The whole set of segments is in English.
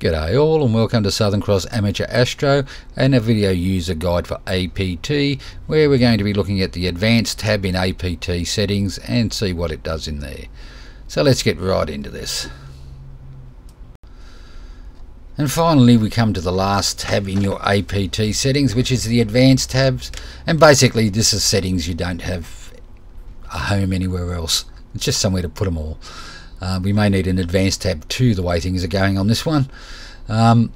G'day all and welcome to Southern Cross Amateur Astro and a video user guide for APT where we're going to be looking at the advanced tab in APT settings and see what it does in there. So let's get right into this. And finally we come to the last tab in your APT settings which is the advanced tabs and basically this is settings you don't have a home anywhere else. It's just somewhere to put them all. Uh, we may need an advanced tab too the way things are going on this one. Um,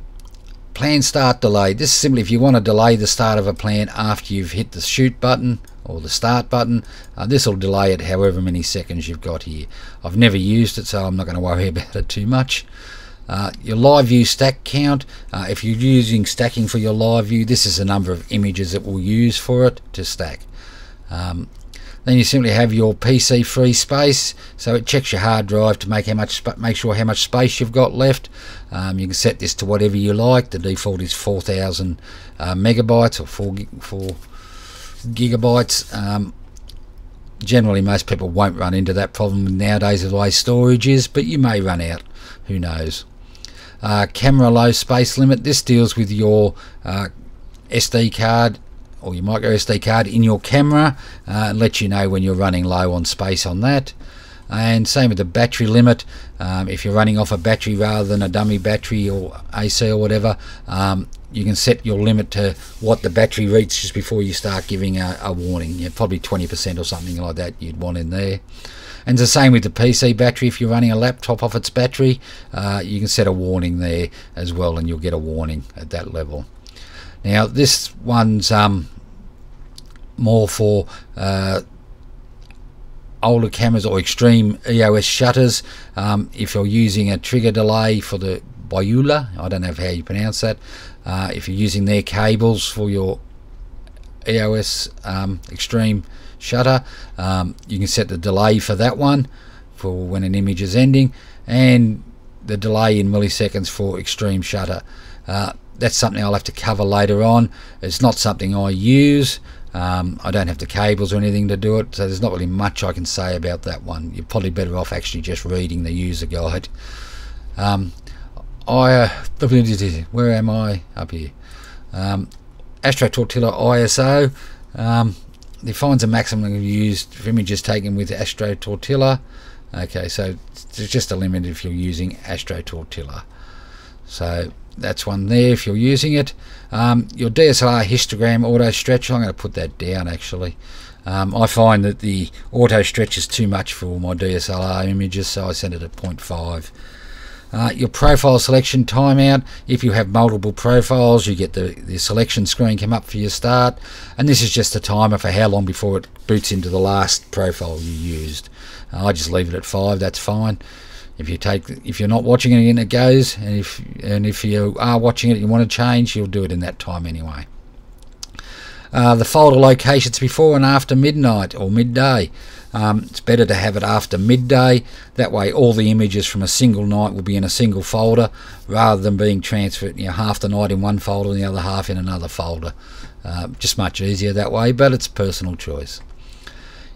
plan start delay. This is simply if you want to delay the start of a plan after you've hit the shoot button or the start button. Uh, this will delay it however many seconds you've got here. I've never used it so I'm not going to worry about it too much. Uh, your live view stack count, uh, if you're using stacking for your live view, this is the number of images it will use for it to stack. Um, then you simply have your PC free space, so it checks your hard drive to make how much make sure how much space you've got left. Um, you can set this to whatever you like. The default is 4,000 uh, megabytes or 4, 4 gigabytes. Um, generally, most people won't run into that problem nowadays of the way storage is, but you may run out. Who knows? Uh, camera low space limit. This deals with your uh, SD card or your micro SD card in your camera uh, and let you know when you're running low on space on that. And same with the battery limit. Um, if you're running off a battery rather than a dummy battery or AC or whatever um, you can set your limit to what the battery reaches just before you start giving a, a warning. Yeah, probably 20% or something like that you'd want in there. And the same with the PC battery. If you're running a laptop off its battery uh, you can set a warning there as well and you'll get a warning at that level. Now this one's um, more for uh, older cameras or extreme EOS shutters. Um, if you're using a trigger delay for the Biola, I don't know how you pronounce that. Uh, if you're using their cables for your EOS um, extreme shutter, um, you can set the delay for that one for when an image is ending and the delay in milliseconds for extreme shutter. Uh, that's something I'll have to cover later on. It's not something I use. Um, I don't have the cables or anything to do it, so there's not really much I can say about that one. You're probably better off actually just reading the user guide. Um, I, uh, where am I? Up here. Um, AstroTortilla ISO um, defines a maximum used for images taken with AstroTortilla. Okay, so it's just a limit if you're using AstroTortilla. So that's one there if you're using it. Um, your DSLR histogram auto stretch, I'm going to put that down actually. Um, I find that the auto stretch is too much for my DSLR images, so I send it at 0.5. Uh, your profile selection timeout. If you have multiple profiles, you get the, the selection screen come up for your start. And this is just a timer for how long before it boots into the last profile you used. Uh, I just leave it at 5, that's fine if you take if you're not watching it again it goes and if and if you are watching it you want to change you'll do it in that time anyway. Uh, the folder locations before and after midnight or midday. Um, it's better to have it after midday. That way all the images from a single night will be in a single folder rather than being transferred you know half the night in one folder and the other half in another folder. Uh, just much easier that way but it's personal choice.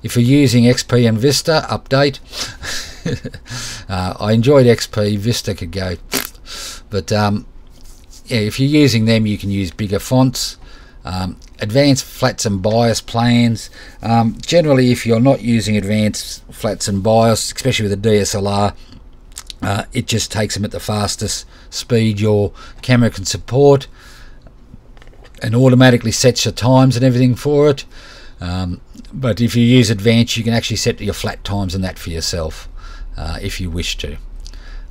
If you're using XP and Vista update uh, I enjoyed XP. Vista could go, but um, yeah, if you're using them, you can use bigger fonts. Um, advanced flats and bias plans. Um, generally, if you're not using advanced flats and bias, especially with a DSLR, uh, it just takes them at the fastest speed your camera can support and automatically sets your times and everything for it. Um, but if you use advanced, you can actually set your flat times and that for yourself uh, if you wish to.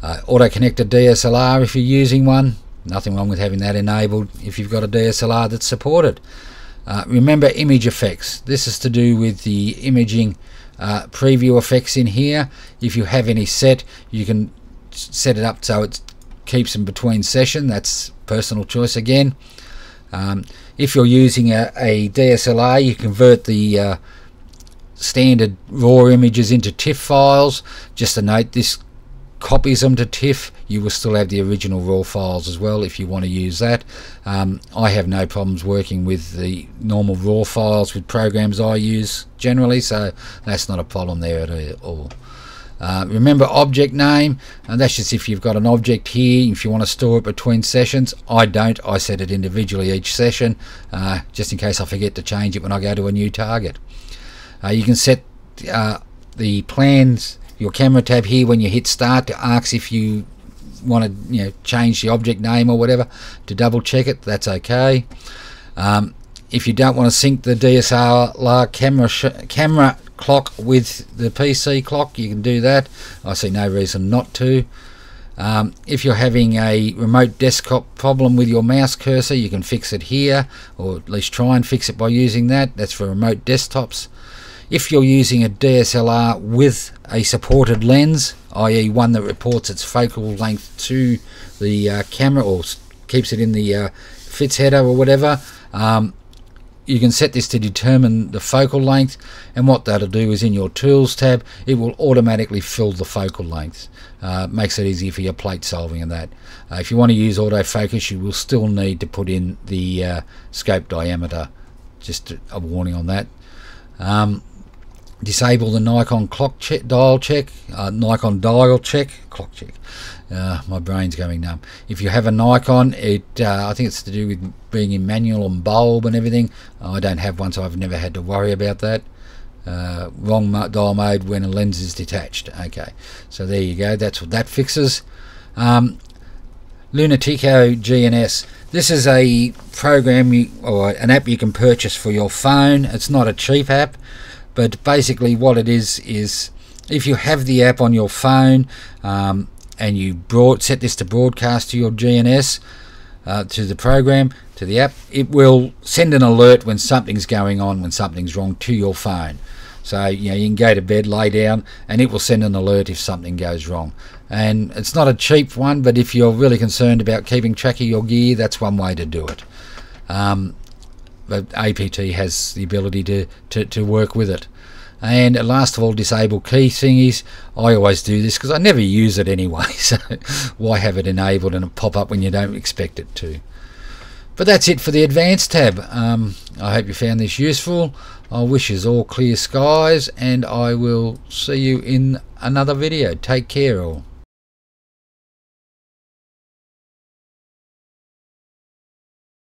Uh, auto connected DSLR if you're using one, nothing wrong with having that enabled if you've got a DSLR that's supported. Uh, remember image effects. This is to do with the imaging uh, preview effects in here. If you have any set, you can set it up so it keeps them between session. That's personal choice again. Um, if you're using a, a, DSLR, you convert the uh, standard raw images into TIFF files. Just a note, this copies them to TIFF. You will still have the original raw files as well if you want to use that. Um, I have no problems working with the normal raw files with programs I use generally, so that's not a problem there at all. Uh, remember object name, and that's just if you've got an object here, if you want to store it between sessions. I don't, I set it individually each session, uh, just in case I forget to change it when I go to a new target. Uh, you can set uh, the plans, your camera tab here when you hit start to ask if you want to you know change the object name or whatever to double check it. That's okay. Um, if you don't want to sync the DSLR camera camera clock with the PC clock you can do that. I see no reason not to. Um, if you're having a remote desktop problem with your mouse cursor you can fix it here or at least try and fix it by using that. That's for remote desktops if you're using a DSLR with a supported lens i.e. one that reports its focal length to the uh, camera or keeps it in the uh, FITS header or whatever um, you can set this to determine the focal length and what that'll do is in your tools tab it will automatically fill the focal length. Uh, makes it easy for your plate solving and that. Uh, if you want to use autofocus you will still need to put in the uh, scope diameter. Just a warning on that. Um, disable the Nikon clock check, dial check, uh, Nikon dial check, clock check. Uh, my brain's going numb. If you have a Nikon, it uh, I think it's to do with being in manual and bulb and everything. I don't have one, so I've never had to worry about that. Uh, wrong dial mode when a lens is detached. Okay, so there you go. That's what that fixes. Um, Lunatico GNS. This is a program you, or an app you can purchase for your phone. It's not a cheap app but basically what it is is if you have the app on your phone um, and you set this to broadcast to your GNS uh, to the program to the app it will send an alert when something's going on when something's wrong to your phone. So you know you can go to bed lay down and it will send an alert if something goes wrong. And it's not a cheap one but if you're really concerned about keeping track of your gear that's one way to do it. Um, but APT has the ability to, to, to work with it. And last of all, disable key thingies. I always do this because I never use it anyway, so why have it enabled and pop up when you don't expect it to? But that's it for the advanced tab. Um, I hope you found this useful. I wish you all clear skies and I will see you in another video. Take care all.